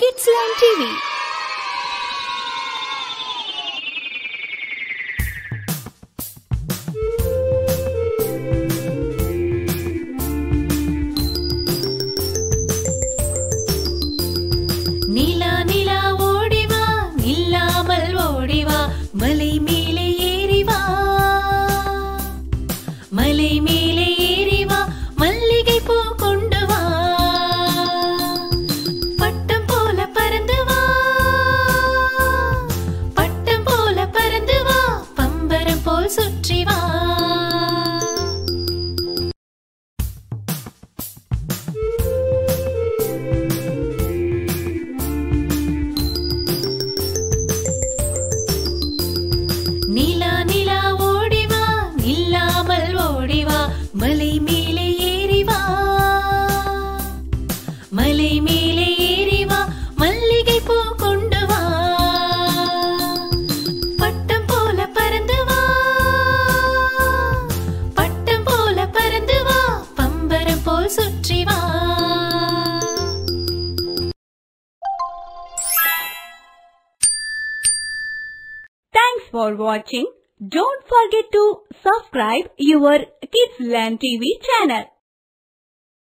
கிட்ஸ்லாம் TV நிலா நிலா ஓடிவா நில்லாமல் ஓடிவா மலை மேலே ஏறிவா மலை மேலே for watching. Don't forget to subscribe your Kids Learn TV channel.